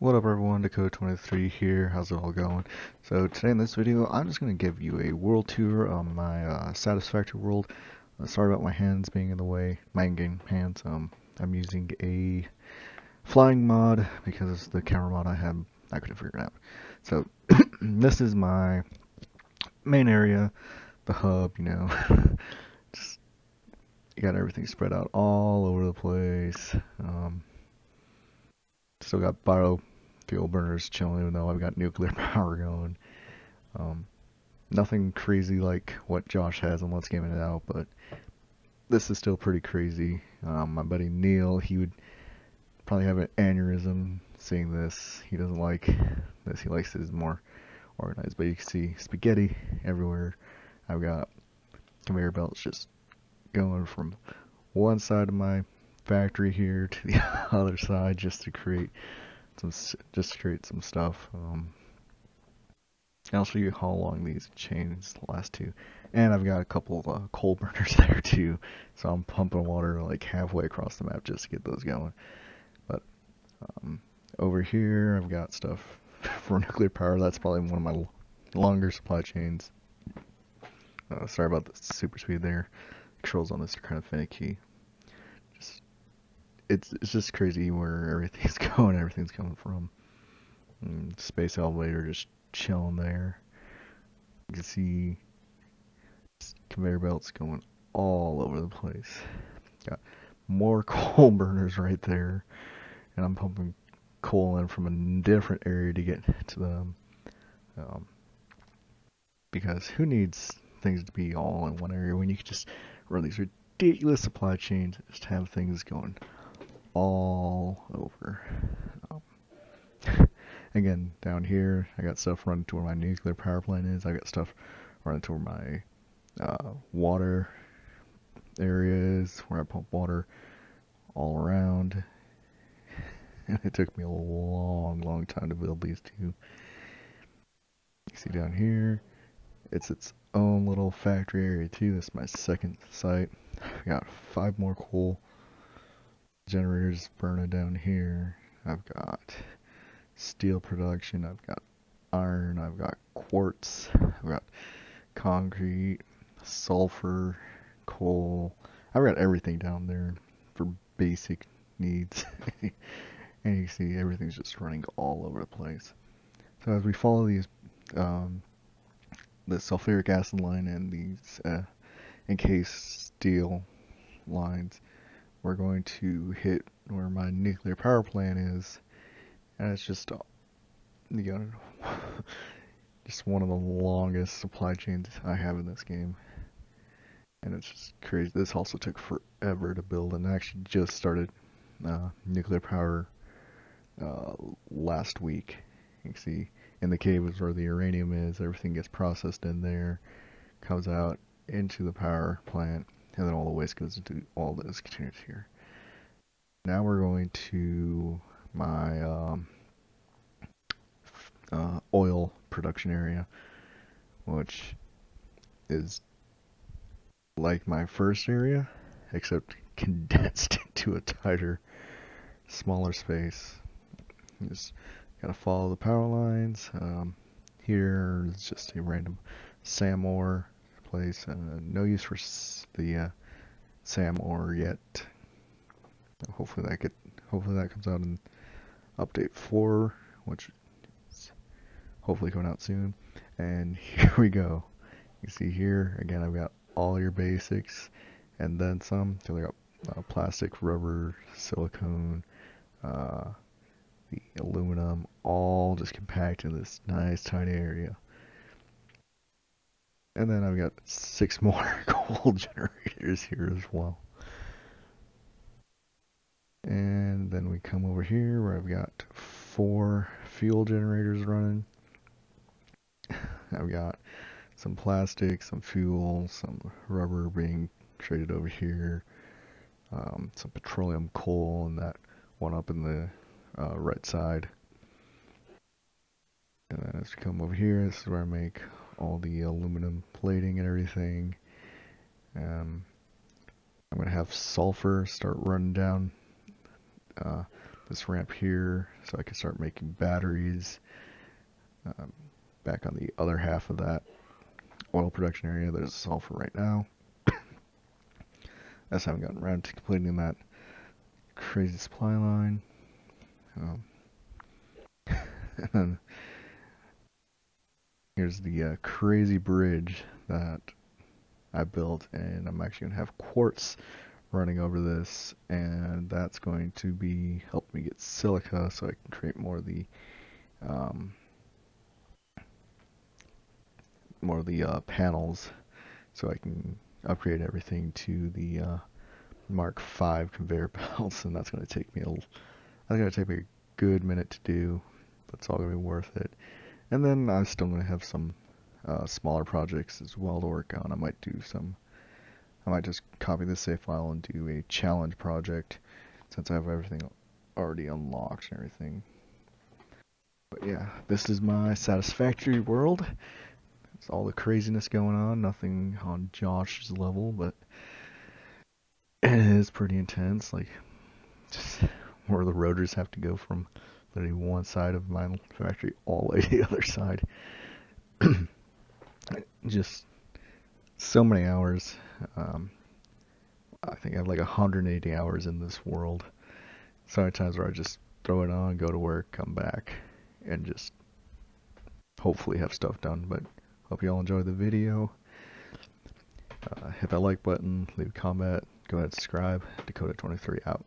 What up everyone, Dakkota23 here, how's it all going? So today in this video, I'm just going to give you a world tour on my uh, Satisfactory world. Uh, sorry about my hands being in the way, my in-game hands. Um, I'm using a flying mod because the camera mod I had, I couldn't figure it out. So this is my main area, the hub, you know. just you got everything spread out all over the place. Um, still got biofuel burners chilling even though I've got nuclear power going. Um, nothing crazy like what Josh has on Let's Game It Out, but this is still pretty crazy. Um, my buddy Neil, he would probably have an aneurysm seeing this. He doesn't like this. He likes his more organized. But you can see spaghetti everywhere. I've got conveyor belts just going from one side of my factory here to the other side just to create some just to create some stuff. Um, I'll show you how long these chains last to. And I've got a couple of uh, coal burners there too, so I'm pumping water like halfway across the map just to get those going. But um, over here, I've got stuff for nuclear power. That's probably one of my longer supply chains. Uh, sorry about the super speed there. Controls on this are kind of finicky it's it's just crazy where everything's going, everything's coming from. And mm, space elevator just chilling there. You can see conveyor belts going all over the place. Got more coal burners right there, and I'm pumping coal in from a different area to get to them. Um, because who needs things to be all in one area when you can just run these ridiculous supply chains just have things going all over. Um, again, down here, I got stuff running to where my nuclear power plant is. I got stuff running to where my uh, water areas where I pump water all around. It took me a long, long time to build these two. You see down here, it's its own little factory area too. This is my second site. I got five more coal generators burning down here. I've got steel production, I've got iron, I've got quartz, I've got concrete, sulfur, coal. I've got everything down there for basic needs. and you see everything's just running all over the place. So as we follow these, um, the sulfuric acid line and these uh, encased steel lines, we're going to hit where my nuclear power plant is, and it's just, you know, just one of the longest supply chains I have in this game. And it's just crazy. This also took forever to build, and I actually just started uh, nuclear power uh, last week. You can see in the cave is where the uranium is. Everything gets processed in there, comes out into the power plant, and then all the waste goes into all those containers here. Now we're going to my um, uh, oil production area, which is like my first area, except condensed into a tighter, smaller space. You just gotta follow the power lines. Um, here is just a random SAM ore place. Uh, no use for the uh, SAM ore yet. Hopefully that get hopefully that comes out in update four, which is hopefully coming out soon. And here we go. You see here again, I've got all your basics, and then some. So I got uh, plastic, rubber, silicone, uh, the aluminum, all just compact in this nice tiny area. And then I've got six more coal generators here as well. And then we come over here where I've got four fuel generators running. I've got some plastic, some fuel, some rubber being traded over here, um, some petroleum coal, and that one up in the uh, right side. And then as we come over here, this is where I make all the aluminum plating and everything. Um, I'm going to have sulfur start running down uh, this ramp here so I can start making batteries um, back on the other half of that oil production area that is all for right now. I just haven't gotten around to completing that crazy supply line. Um, here's the uh, crazy bridge that I built and I'm actually going to have quartz running over this and that's going to be help me get silica so I can create more of the um, more of the uh, panels so I can upgrade everything to the uh, Mark V conveyor belts and that's going to take me a that's going to take me a good minute to do but it's all going to be worth it and then I'm still going to have some uh, smaller projects as well to work on I might do some I might just copy the save file and do a challenge project since I have everything already unlocked and everything. But yeah, this is my satisfactory world. It's all the craziness going on, nothing on Josh's level, but it is pretty intense. Like, just where the rotors have to go from literally one side of my factory all the way to the other side. just so many hours um, I think I have like 180 hours in this world. So many times where I just throw it on, go to work, come back, and just hopefully have stuff done. But hope you all enjoy the video. Uh, hit that like button, leave a comment, go ahead and subscribe. Dakkota23 out.